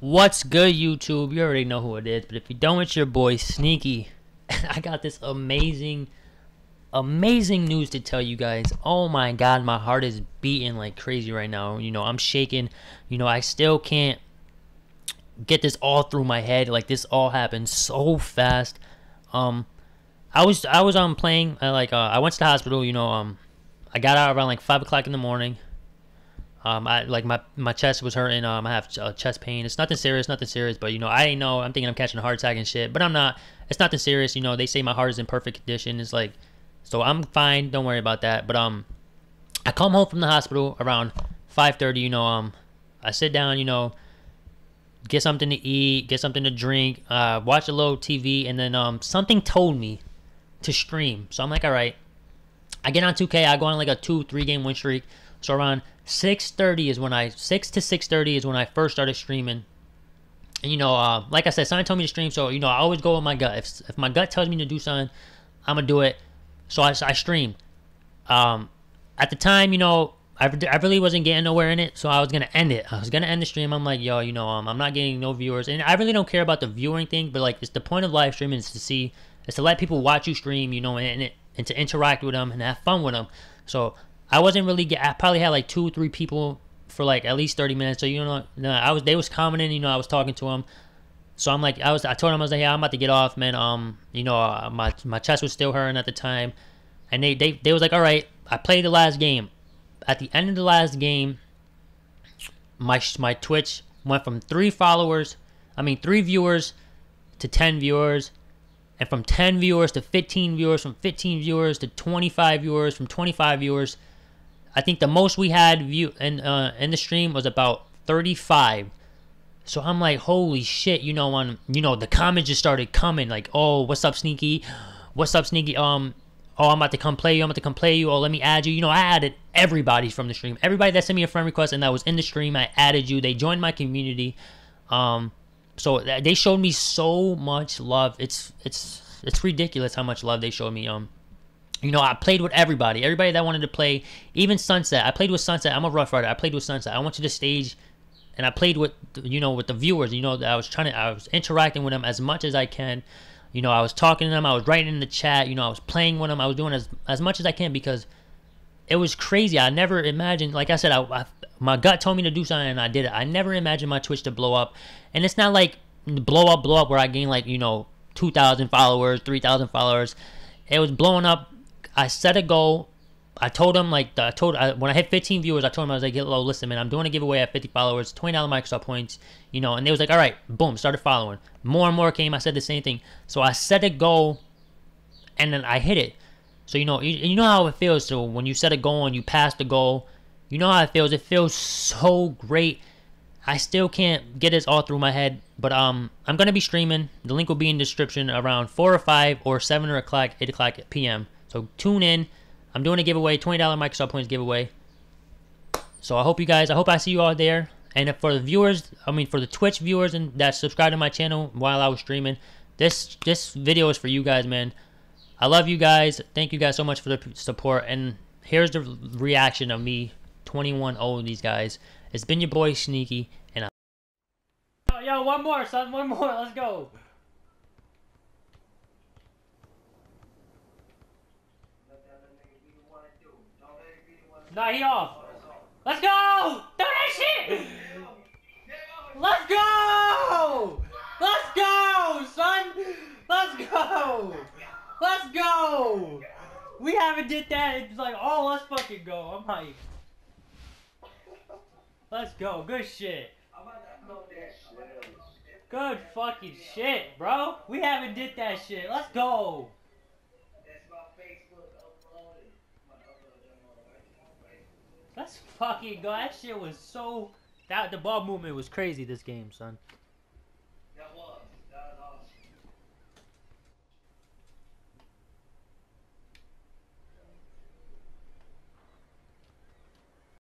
What's good, YouTube? You already know who it is, but if you don't, it's your boy Sneaky. I got this amazing, amazing news to tell you guys. Oh my god, my heart is beating like crazy right now. You know, I'm shaking. You know, I still can't get this all through my head. Like this all happened so fast. Um, I was I was um playing. I like uh, I went to the hospital. You know, um, I got out around like five o'clock in the morning. Um, I like my my chest was hurting. Um, I have uh, chest pain. It's nothing serious, nothing serious. But you know, I ain't know I'm thinking I'm catching a heart attack and shit, but I'm not. It's nothing serious. You know, they say my heart is in perfect condition. It's like, so I'm fine. Don't worry about that. But um, I come home from the hospital around 5:30. You know, um, I sit down. You know, get something to eat, get something to drink, uh, watch a little TV, and then um, something told me to stream. So I'm like, all right. I get on 2K. I go on like a two, three game win streak. So around 6:30 is when I 6 to 6:30 is when I first started streaming. And, you know, uh, like I said, someone told me to stream, so you know I always go with my gut. If if my gut tells me to do something, I'm gonna do it. So I, I stream. Um, at the time, you know, I, I really wasn't getting nowhere in it, so I was gonna end it. I was gonna end the stream. I'm like, yo, you know, um, I'm not getting no viewers, and I really don't care about the viewing thing, but like, it's the point of live streaming is to see, is to let people watch you stream, you know, and, and, and to interact with them and have fun with them. So I wasn't really. I probably had like two, or three people for like at least thirty minutes. So you know, no, I was they was commenting. You know, I was talking to them. So I'm like, I was. I told them I was like, yeah, I'm about to get off, man. Um, you know, uh, my my chest was still hurting at the time, and they they they was like, all right. I played the last game. At the end of the last game, my my Twitch went from three followers, I mean three viewers, to ten viewers, and from 10 viewers to 15 viewers, from 15 viewers to 25 viewers, from 25 viewers I think the most we had view in uh, in the stream was about 35. So I'm like, holy shit, you know, on you know, the comments just started coming, like, oh, what's up, Sneaky? What's up, Sneaky? Um, oh, I'm about to come play you. I'm about to come play you. Oh, let me add you. You know, I added everybody from the stream. Everybody that sent me a friend request and that was in the stream, I added you. They joined my community. Um, so they showed me so much love. It's it's it's ridiculous how much love they showed me. Um, you know, I played with everybody. Everybody that wanted to play, even Sunset. I played with Sunset. I'm a Rough Rider. I played with Sunset. I went to the stage, and I played with, you know, with the viewers. You know, I was trying to, I was interacting with them as much as I can. You know, I was talking to them. I was writing in the chat. You know, I was playing with them. I was doing as as much as I can because it was crazy. I never imagined. Like I said, I, I my gut told me to do something, and I did it. I never imagined my Twitch to blow up, and it's not like blow up, blow up where I gain like you know, two thousand followers, three thousand followers. It was blowing up I set a goal. I told him like I told I, when I hit 15 viewers, I told him I was like, "Hello, listen, man, I'm doing a giveaway at 50 followers, $20 Microsoft points, you know." And they was like, "All right, boom," started following. More and more came. I said the same thing. So I set a goal, and then I hit it. So you know, you, you know how it feels. So when you set a goal and you pass the goal, you know how it feels. It feels so great. I still can't get this all through my head, but um, I'm gonna be streaming. The link will be in description around four or five or seven or o'clock, eight o'clock p.m. So tune in. I'm doing a giveaway, $20 Microsoft points giveaway. So I hope you guys, I hope I see you all there. And for the viewers, I mean for the Twitch viewers and that subscribe to my channel while I was streaming, this this video is for you guys, man. I love you guys. Thank you guys so much for the support. And here's the reaction of me, 21-0 these guys. It's been your boy Sneaky, and I. Yo, yo, one more, son, one more. Let's go. Nah, he off. Let's go! Do that shit! Let's go! Let's go, son! Let's go! Let's go! We haven't did that. It's like, oh, let's fucking go. I'm hyped. Let's go. Good shit. Good fucking shit, bro. We haven't did that shit. Let's go. Let's fucking go. That shit was so. That the ball movement was crazy. This game, son.